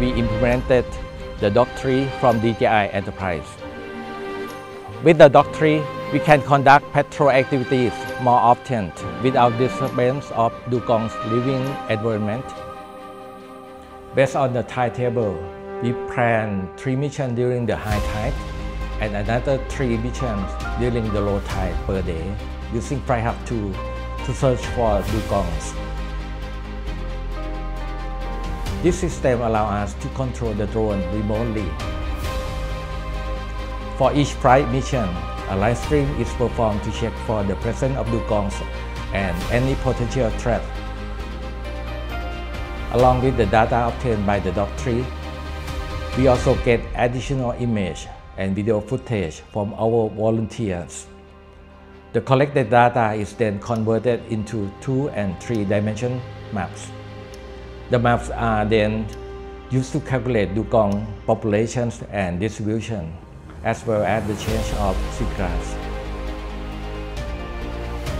we implemented the Dock 3 from DJI Enterprise. With the Dock 3, we can conduct patrol activities more often without disturbance of Dugong's living environment. Based on the timetable, we plan three missions during the high tide and another three missions during the low tide per day using FlightHub 2 to search for dugongs. This system allows us to control the drone remotely. For each flight mission, a live stream is performed to check for the presence of dugongs and any potential threat. Along with the data obtained by the Dock 3, we also get additional image and video footage from our volunteers. The collected data is then converted into two and three dimension maps. The maps are then used to calculate dugong populations and distribution, as well as the change of seagrass.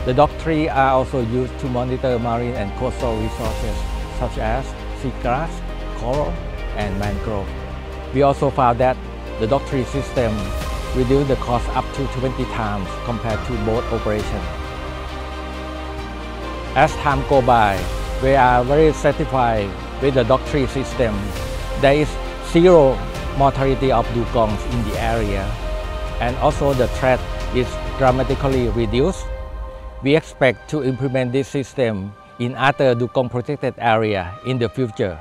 The Dock 3 are also used to monitor marine and coastal resources such as seagrass, coral, and mangrove. We also found that the Dock 3 system reduced the cost up to 20 times compared to boat operation. As time go by, we are very satisfied with the Dock 3 system. There is zero mortality of dugongs in the area, and also the threat is dramatically reduced. We expect to implement this system in other dugong protected area in the future.